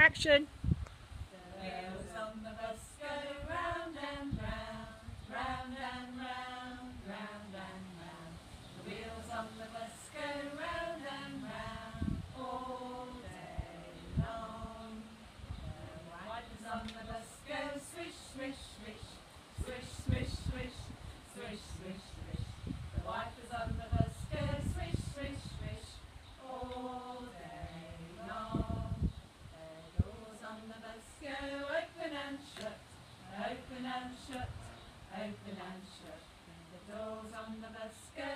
Action. and shut, open and shut, the doors on the bus go.